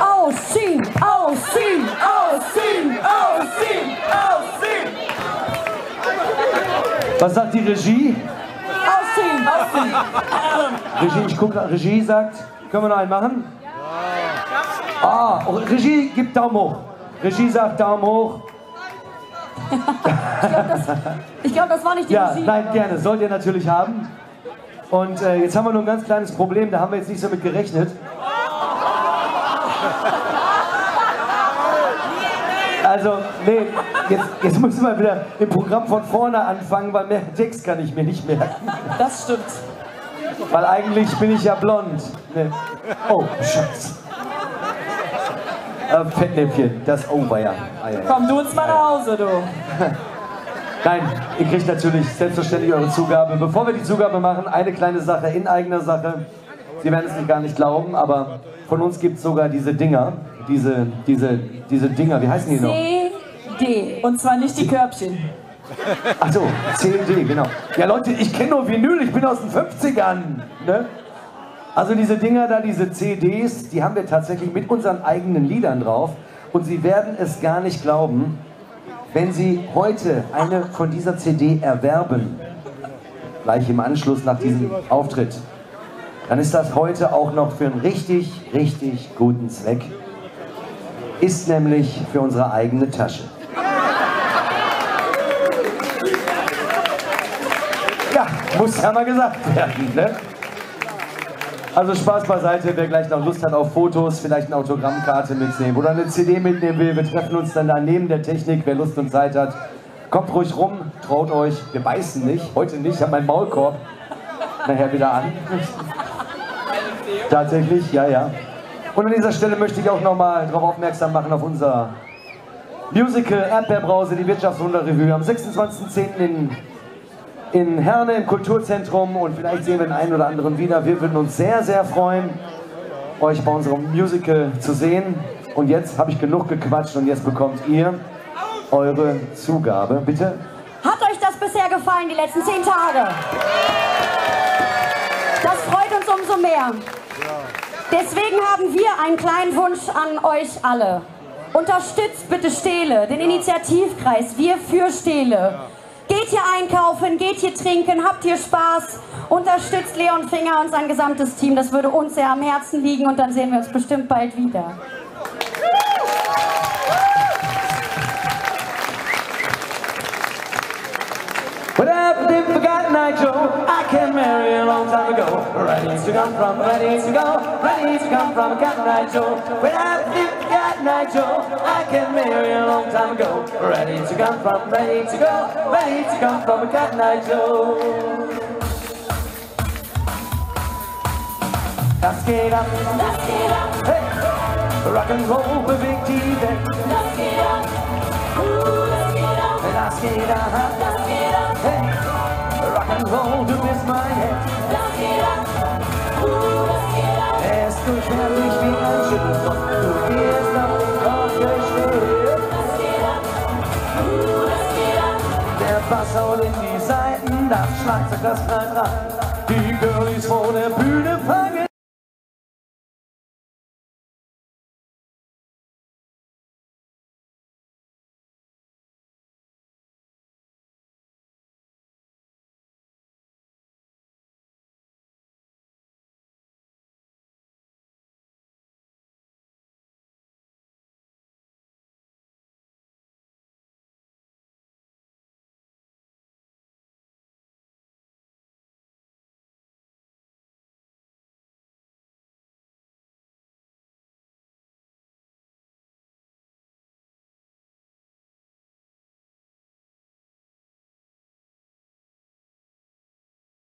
Ausziehen, ausziehen, ausziehen, ausziehen, ausziehen. Was sagt die Regie? Ausziehen, ausziehen. Regie, ich gucke, Regie sagt, können wir noch einen machen? Ah, oh, Regie gibt Daumen hoch. Regie sagt Daumen hoch. Ich glaube, das war nicht die Ja, Regie. nein, gerne. Sollt ihr natürlich haben. Und äh, jetzt haben wir nur ein ganz kleines Problem, da haben wir jetzt nicht so mit gerechnet. Also, nee, jetzt, jetzt müssen wir wieder im Programm von vorne anfangen, weil mehr Text kann ich mir nicht merken. Das stimmt. Weil eigentlich bin ich ja blond. Nee. Oh, Schatz. Äh, Fettnäpfchen, das, oh, war ja. Ah, ja, ja. Komm du uns mal nach Hause, du. Nein, ihr kriegt natürlich selbstverständlich eure Zugabe. Bevor wir die Zugabe machen, eine kleine Sache in eigener Sache. Sie werden es nicht gar nicht glauben, aber von uns gibt es sogar diese Dinger. Diese, diese, diese Dinger, wie heißen die noch? CD. Und zwar nicht die Körbchen. Achso, CD, genau. Ja Leute, ich kenne nur Vinyl, ich bin aus den 50ern. Ne? Also diese Dinger da, diese CDs, die haben wir tatsächlich mit unseren eigenen Liedern drauf. Und Sie werden es gar nicht glauben, wenn Sie heute eine von dieser CD erwerben, gleich im Anschluss nach diesem Auftritt, dann ist das heute auch noch für einen richtig, richtig guten Zweck. Ist nämlich für unsere eigene Tasche. Ja, muss ja mal gesagt werden, ne? Also Spaß beiseite, wer gleich noch Lust hat auf Fotos, vielleicht eine Autogrammkarte mitnehmen oder eine CD mitnehmen will, wir treffen uns dann da neben der Technik, wer Lust und Zeit hat. Kommt ruhig rum, traut euch, wir beißen nicht, heute nicht, ich habe meinen Maulkorb nachher wieder an. Tatsächlich, ja, ja. Und an dieser Stelle möchte ich auch nochmal darauf aufmerksam machen, auf unser Musical Erdbeerbrause, die Wirtschaftswunderrevue am 26.10. in in Herne im Kulturzentrum und vielleicht sehen wir den einen oder anderen wieder. Wir würden uns sehr, sehr freuen, euch bei unserem Musical zu sehen. Und jetzt habe ich genug gequatscht und jetzt bekommt ihr eure Zugabe. Bitte? Hat euch das bisher gefallen, die letzten zehn Tage? Das freut uns umso mehr. Deswegen haben wir einen kleinen Wunsch an euch alle. Unterstützt bitte Stele, den Initiativkreis Wir für Stele. Geht hier einkaufen, geht hier trinken, habt hier Spaß. Unterstützt Leon Finger und sein gesamtes Team. Das würde uns sehr am Herzen liegen und dann sehen wir uns bestimmt bald wieder. but they forgot Nigel. I can't marry a long time ago. Ready to come from, ready to go, ready to come from, got Nigel. Without they forgot Nigel. I can't marry a long time ago. Ready to come from, ready to go, ready to come from, got Nigel. Let's get up, let's get up, hey! Rock and roll with Big T then. Let's get up, ooh, let's get up, let's get up, let's get up. Rock'n'Roll, du bist mein Held. das geht ab. Uh, das geht ab. Er ist durchfährlich wie ein Schüttelkopf. Du wirst auf den Kopf gestellt. Das geht ab. Uh, das geht ab. Der Bass haut in die Seiten, das Schlagzeug, das knallt ran. Die Girlies vor der Bühne feiern.